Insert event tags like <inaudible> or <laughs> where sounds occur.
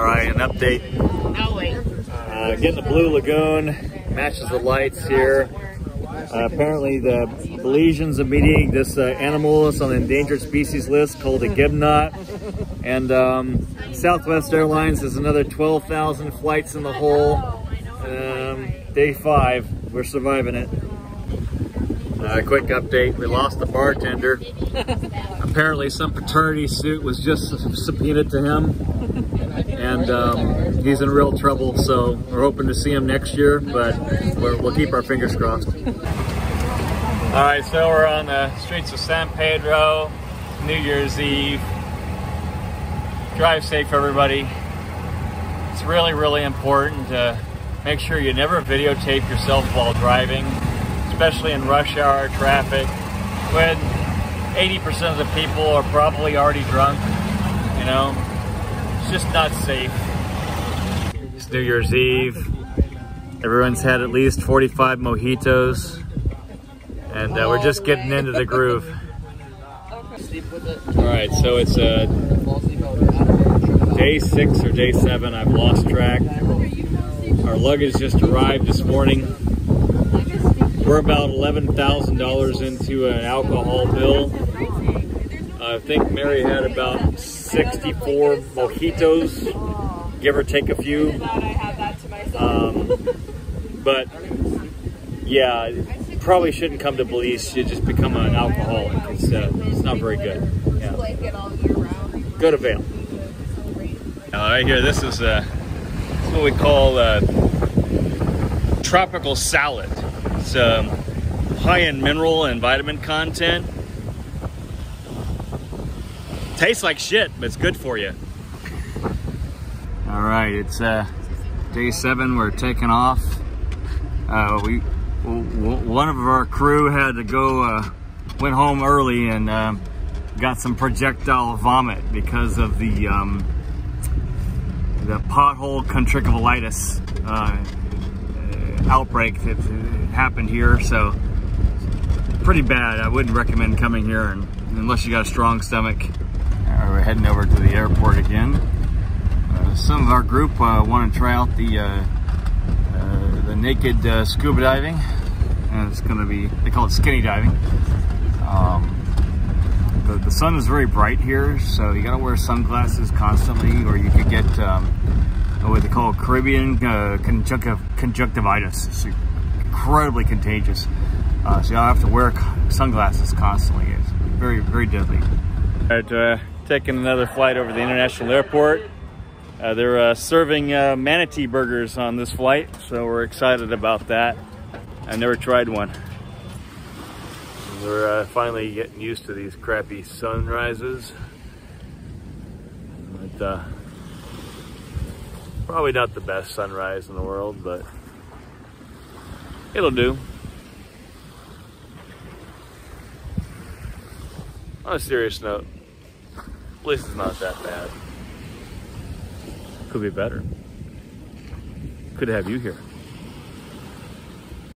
All right, an update. Uh, getting the Blue Lagoon, matches the lights here. Uh, apparently the Belizeans are meeting this uh, animal is on the endangered species list called a gibnut. And um, Southwest Airlines has another 12,000 flights in the hole. Um, day five, we're surviving it. Uh, quick update, we lost the bartender. <laughs> Apparently some paternity suit was just subpoenaed to him. And um, he's in real trouble, so we're hoping to see him next year, but we will keep our fingers crossed. All right, so we're on the streets of San Pedro, New Year's Eve. Drive safe, everybody. It's really, really important to make sure you never videotape yourself while driving especially in rush hour traffic when 80% of the people are probably already drunk, you know? It's just not safe. It's New Year's Eve. Everyone's had at least 45 mojitos and uh, we're just getting into the groove. All right, so it's uh, day six or day seven. I've lost track. Our luggage just arrived this morning. We're about $11,000 into an alcohol bill. I think Mary had about 64 mojitos, give or take a few. Um, but yeah, probably shouldn't come to Belize. You just become an alcoholic. It's, uh, it's not very good. Yeah. Go to Vail. Now, right here, this is, uh, this is what we call uh, tropical salad. It's um, high in mineral and vitamin content. Tastes like shit, but it's good for you. All right, it's uh, day seven. We're taking off. Uh, we one of our crew had to go, uh, went home early and um, got some projectile vomit because of the um, the pothole contriculitis uh, outbreak that happened here. So pretty bad. I wouldn't recommend coming here and, unless you got a strong stomach. We're heading over to the airport again. Uh, some of our group uh, want to try out the uh, uh the naked uh, scuba diving. And it's going to be, they call it skinny diving. Um, the, the, sun is very bright here, so you got to wear sunglasses constantly, or you could get um, what they call Caribbean uh, conjunctiv conjunctivitis. It's incredibly contagious. So you have to wear sunglasses constantly. It's very, very deadly. Uh, taking another flight over the international airport. Uh, they're uh, serving uh, manatee burgers on this flight, so we're excited about that. I never tried one. We're uh, finally getting used to these crappy sunrises. But, probably not the best sunrise in the world, but It'll do. On a serious note, at least it's not that bad. Could be better. Could have you here.